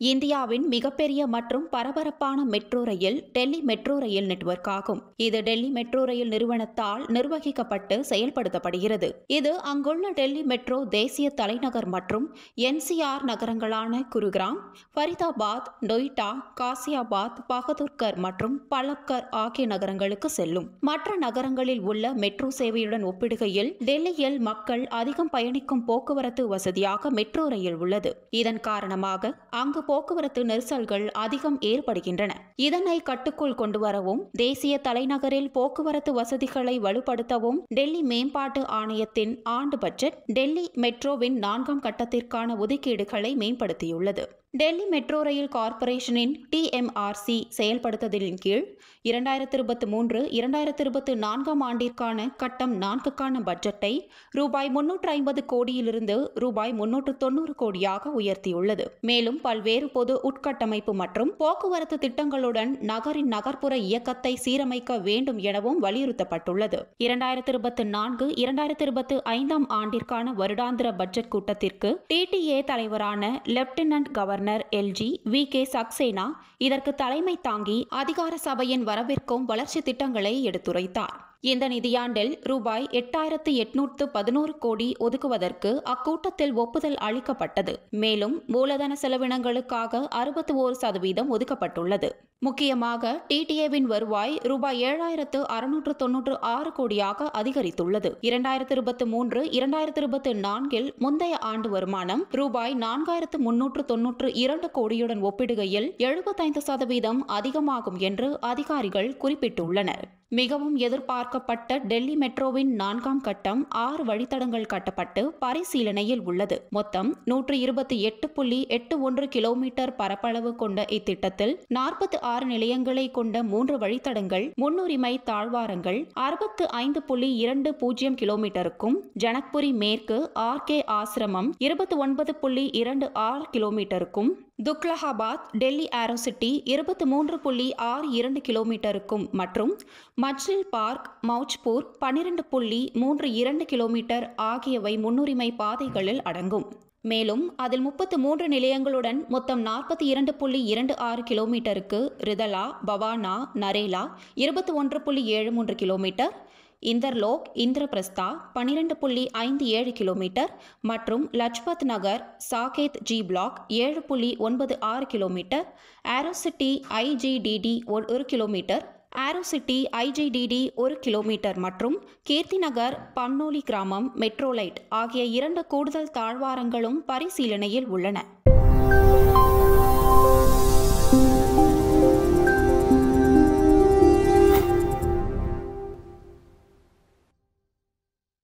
இந்தியாவின் மிகப்பெரிய மற்றும் பரபரப்பான metro rail Delhi metro rail network ஆகும் இது டெல்லி மெட்ரோ ரயில் நிறுவனத்தால் நிர்வகிக்கப்பட்டு செயல்படுத்தப்படுகிறது. இது அங்குள்ள டெல்லி மெட்ரோ தேசிய தலைநகர் மற்றும் என்சிஆர் நகரங்களான குருகிராம் ஃபரிதாபாத் நொய்டா காசியாபாத் பகதூர்கர் மற்றும் பலப்கர் ஆகிய நகரங்களுக்கு செல்லும். மற்ற நகரங்களில் உள்ள மெட்ரோ சேவையுடன் ஒப்பிடுகையில் டெல்லியில் மக்கள் அதிகம் பயணிக்கும் போக்குவரத்து வசதியாக மெட்ரோ ரயில் உள்ளது. இதன் காரணமாக அங்கு போக்குவரத்து நெரிசல்கள் அதிகம் ஏற்படுகின்றன. இதனை கட்டுக்குள் கொண்டு வரவும் தேசிய தலைநகரில் போக்குவரத்து வசதிகளை வலுப்படுத்தவும் டெல்லி மேம்பாட்டு ஆணையத்தின் ஆண்டு பட்ஜெட் டெல்லி மெட்ரோவின் நான்காம் கட்டத்திற்கான ஒதுக்கீடுகளை மேம்படுத்தியுள்ளது. டெல்லி மெட்ரோ ரயில் கார்ப்பரேஷனின் டிஎம்ஆர்சி செயல்படுத்துதலின் கீழ் இரண்டாயிரத்தி இருபத்தி மூன்று இரண்டாயிரத்தி இருபத்தி நான்காம் ஆண்டிற்கான கட்டம் நான்குக்கான பட்ஜெட்டை ரூபாய் முன்னூற்று ஐம்பது கோடியிலிருந்து ரூபாய் முன்னூற்று தொண்ணூறு கோடியாக உயர்த்தியுள்ளது. மேலும் பல்வேறு பொது உட்கட்டமைப்பு மற்றும் போக்குவரத்து திட்டங்களுடன் நகரின் நகர்ப்புற இயக்கத்தை சீரமைக்க வேண்டும் எனவும் வலியுறுத்தப்பட்டுள்ளது. இரண்டாயிரத்தி இருபத்தி நான்கு இரண்டாயிரத்தி இருபத்தி ஐந்தாம் ஆண்டிற்கான வருடாந்திர பட்ஜெட் கூட்டத்திற்கு டிடிஏ தலைவரான lieutenant governor LG V K Saxena இதற்கு தலைமை தாங்கி அதிகார சபையின் வரவிற்கும் வளர்ச்சி திட்டங்களை எடுத்துரைத்தார். இந்த நிதியாண்டில் ரூபாய் எட்டாயிரத்து எட்நூற்று பதினோரு கோடி ஒதுக்குவதற்கு அக்கூட்டத்தில் ஒப்புதல் அளிக்கப்பட்டது. மேலும் மூலதன செலவினங்களுக்காக அறுபத்தி ஓரு சதவீதம் ஒதுக்கப்பட்டுள்ளது. முக்கியமாக டிடிஏவின் வருவாய் ரூபாய் ஏழாயிரத்து அறுநூற்று தொன்னூற்று ஆறு கோடியாக அதிகரித்துள்ளது. இரண்டாயிரத்து இருபத்தி மூன்று இரண்டாயிரத்து இருபத்தி நான்கில் முந்தைய ஆண்டு வருமானம் ரூபாய் நான்காயிரத்து முன்னூற்று தொன்னூற்று இரண்டு கோடியுடன் ஒப்பிடுகையில் எழுபத்தைந்து சதவீதம் அதிகமாகும் என்று அதிகாரிகள் குறிப்பிட்டுள்ளனர். மிகவும் எதிர்பார்க்கப்பட்ட டெல்லி மெட்ரோவின் நான்காம் கட்டம் ஆறு வழித்தடங்கள் கட்டப்பட்டு பரிசீலனையில் உள்ளது. மொத்தம் நூற்று இருபத்தி எட்டு புள்ளி எட்டு ஒன்று கிலோமீட்டர் பரப்பளவு கொண்ட இத்திட்டத்தில் நாற்பத்தி ஆறு நிலையங்களை கொண்ட மூன்று வழித்தடங்கள் முன்னுரிமை தாழ்வாரங்கள் அறுபத்து ஐந்து புள்ளி இரண்டு பூஜ்ஜியம் கிலோமீட்டருக்கும் ஜனக்புரி மேற்கு ஆர் கே ஆசிரமம் இருபத்தி ஒன்பது புள்ளி இரண்டு ஆறு கிலோமீட்டருக்கும் துக்லஹாபாத் டெல்லி ஆரோசிட்டி இருபத்தி மூன்று புள்ளி ஆறு இரண்டு கிலோமீட்டருக்கும் மற்றும் மஜ்லில் பார்க் மௌச்பூர் பன்னிரண்டு புள்ளி மூன்று இரண்டு கிலோமீட்டர் ஆகியவை முன்னுரிமை பாதைகளில் அடங்கும். மேலும் அதில் முப்பத்து மூன்று நிலையங்களுடன் மொத்தம் நாற்பத்தி இரண்டு புள்ளி இரண்டு ஆறு கிலோமீட்டருக்கு ரிதலா பவானா நரேலா இருபத்தி ஒன்று புள்ளி ஏழு மூன்று கிலோமீட்டர் இந்தர்லோக் இந்திரபிரஸ்தா பனிரெண்டு புள்ளி ஐந்து ஏழு கிலோமீட்டர் மற்றும் லஜ்பத் நகர் சாகேத் ஜி பிளாக் ஏழு புள்ளி ஒன்பது ஆறு கிலோமீட்டர் ஆரோசிட்டி ஐஜிடிடி ஒரு கிலோமீட்டர் ஆரோசிட்டி ஐஜிடிடி ஒரு கிலோமீட்டர் மற்றும் கீர்த்தி நகர் பன்னோலி கிராமம் மெட்ரோலைட் ஆகிய இரண்டு கூடுதல் தாழ்வாரங்களும் பரிசீலனையில் உள்ளன.